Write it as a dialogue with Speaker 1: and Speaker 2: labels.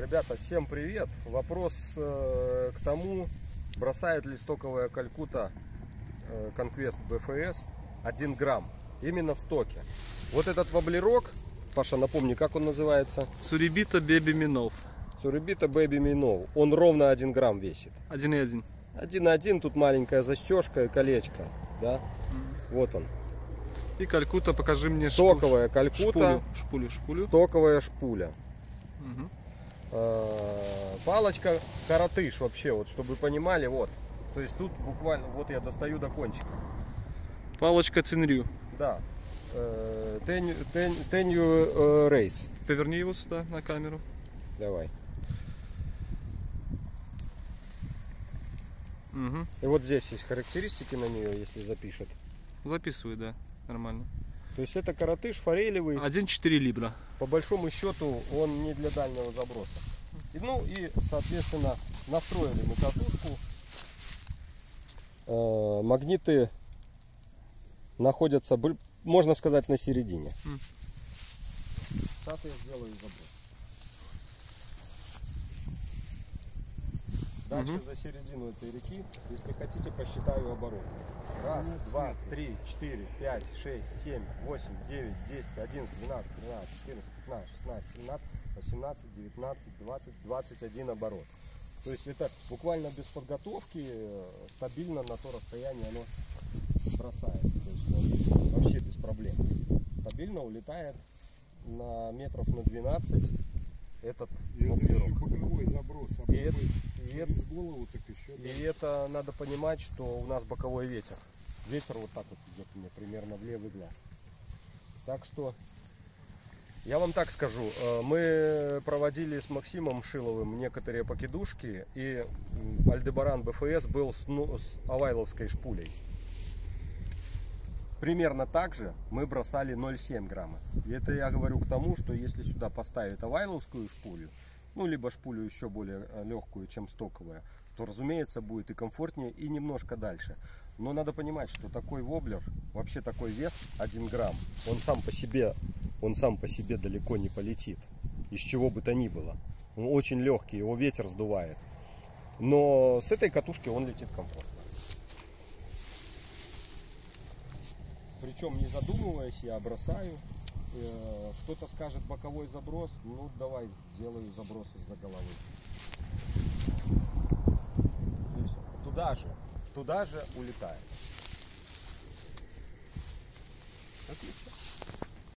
Speaker 1: Ребята, всем привет! Вопрос э, к тому, бросает ли стоковая калькута э, Conquest BFS 1 грамм именно в стоке. Вот этот воблерок, Паша, напомни, как он называется?
Speaker 2: Цурибита Беби Минов.
Speaker 1: Цурибита Baby Minnow. Он ровно 1 грамм весит.
Speaker 2: 1,1.
Speaker 1: 1,1, тут маленькая застежка и колечко. Да? Вот он.
Speaker 2: И калькута, покажи мне
Speaker 1: Стоковая
Speaker 2: шпу-
Speaker 1: калькута.
Speaker 2: Шпулю, шпулю, шпулю.
Speaker 1: Стоковая шпуля.
Speaker 2: Мгм.
Speaker 1: Э, Палочка коротыш вообще, вот чтобы вы понимали, вот. То есть тут буквально, вот я достаю до кончика.
Speaker 2: Палочка Цинрю.
Speaker 1: Да. Э, Тенью тен- тенью, э, рейс.
Speaker 2: Поверни его сюда, на камеру.
Speaker 1: Давай.
Speaker 2: Мгм.
Speaker 1: И вот здесь есть характеристики на нее, если запишет.
Speaker 2: Записывай, да. Нормально.
Speaker 1: То есть это коротыш форелевый.
Speaker 2: 1,4 либра.
Speaker 1: По большому счету он не для дальнего заброса. И, ну и, соответственно, настроили мы катушку. Э, Магниты находятся, можно сказать, на середине. Сейчас я сделаю заброс. Дальше
Speaker 2: Мгм.
Speaker 1: за середину этой реки, если хотите, посчитаю обороты. Раз, два, три, четыре, пять, шесть, семь, восемь, девять, десять, одиннадцать, двенадцать, тринадцать, четырнадцать, пятнадцать, шестнадцать, семнадцать, восемнадцать, девятнадцать, двадцать, двадцать один оборот. То есть это буквально без подготовки э, стабильно на то расстояние оно бросает. То есть он вообще без проблем. Стабильно улетает на метров на 12 этот
Speaker 3: И это еще боковой заброс, а
Speaker 1: И это, и это-
Speaker 3: голову так еще. да.
Speaker 1: и это надо понимать, что у нас боковой ветер. Ветер вот так вот идет мне примерно в левый глаз. Так что я вам так скажу, э, мы проводили с Максимом Шиловым некоторые покидушки, и Альдебаран БФС был с, ну- с авайловской шпулей. Примерно так же мы бросали 0,7 грамма. И это я говорю к тому, что если сюда поставить авайловскую шпулю, ну либо шпулю еще более э, легкую, чем стоковая, то разумеется будет и комфортнее, и немножко дальше. Но надо понимать, что такой воблер, вообще такой вес 1 грамм, он сам по себе, он сам по себе далеко не полетит. Из чего бы то ни было. Он очень легкий, его ветер сдувает. Но с этой катушки он летит комфортно. Причем не задумываясь, я бросаю. Э, Кто-то скажет боковой заброс, ну давай сделаю заброс из-за головы. Туда же, туда же улетает. Отлично.